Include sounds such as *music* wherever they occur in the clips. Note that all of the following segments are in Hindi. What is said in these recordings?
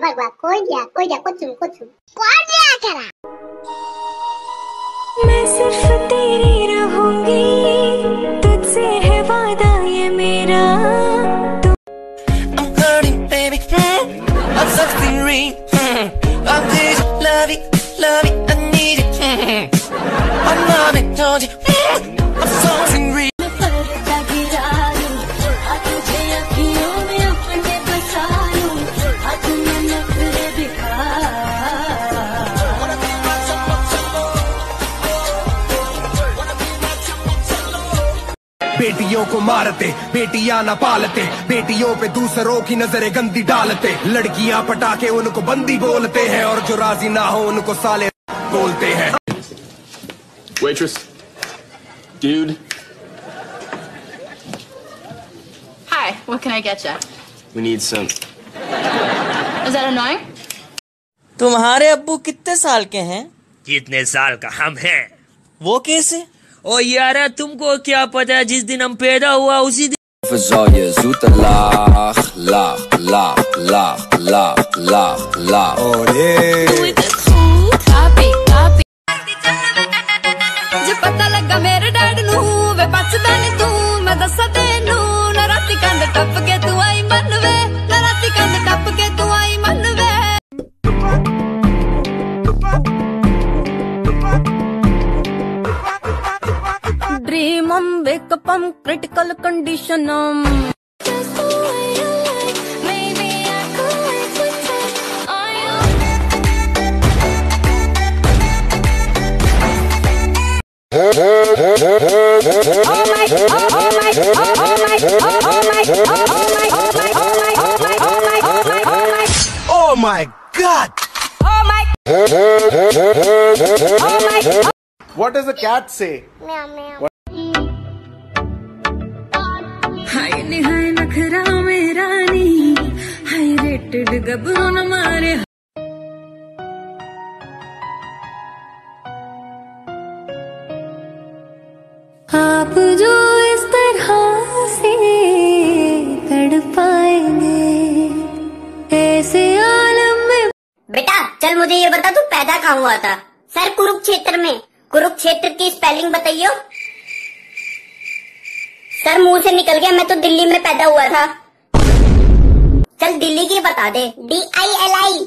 bagwa koja koja kochum kochum koja kara मैं सिर्फ़ तेरी रहूँगी तुझसे है वादा ये मेरा I'm hurting, baby. Mm. I'm something ring. बेटियों को मारते बेटियाँ न पालते बेटियों पे दूसरों की नज़रें गंदी डालते लड़कियाँ पटाके उनको बंदी बोलते हैं और जो राज़ी ना हो उनको साले बोलते हैं Waitress. Dude. Hi, what can I get you? We need some. Is that annoying? तुम्हारे अब्बू कितने साल के हैं कितने साल का हम हैं वो कैसे ओ यार तुमको क्या पता है जिस दिन हम पैदा हुआ उसी दिन मेरे डैड नू मैं पचता Wake up, I'm critical condition. Um. Oh my god! Oh my Oh my What does the cat say? Meow meow. नखरा मेरा नी हाय, रेटेड गबरू न मारे। आप जो इस तरह से तड़ पाएँगे, ऐसे आलम में बेटा, चल मुझे ये बता, तू पैदा कहाँ हुआ था? सर, कुरुक्षेत्र में। कुरुक्षेत्र की स्पेलिंग बताइयो। सर, मुँह से निकल गया, मैं तो दिल्ली में पैदा हुआ था। चल, दिल्ली की बता दे। डी आई एल आई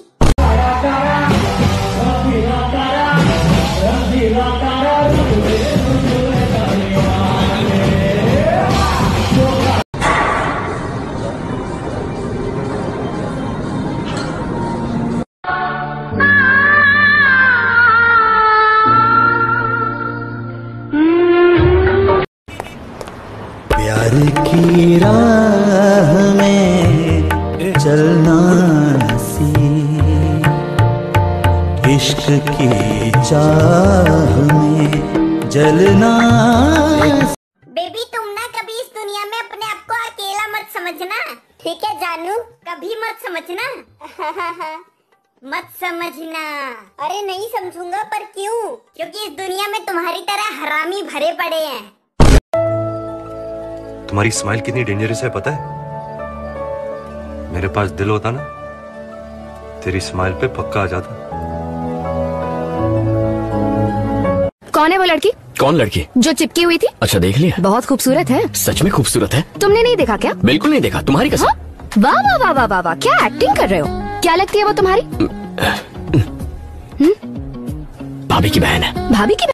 चलना सीख इश्क की चाह में जलना बेबी तुम ना कभी इस दुनिया में अपने आप को अकेला मत समझना। ठीक है जानू? कभी मत समझना। *laughs* मत समझना। अरे नहीं समझूँगा पर क्यों? क्योंकि इस दुनिया में तुम्हारी तरह हरामी भरे पड़े हैं। तुम्हारी स्माइल कितनी डेंजरस है पता है? मेरे पास दिल होता ना तेरी स्माइल पे पक्का आ जाता। कौन है वो लड़की? कौन लड़की? जो चिपकी हुई थी। अच्छा देख लिया। बहुत खूबसूरत है। सच में खूबसूरत है? तुमने नहीं देखा क्या? बिल्कुल नहीं देखा। तुम्हारी कसम। हाँ? वाह वाह वाह वाह वाह वाह क्या एक्टिंग कर रहे हो? क्या लगती है वो तुम्हारी? भाभी की बहन है। भाभी की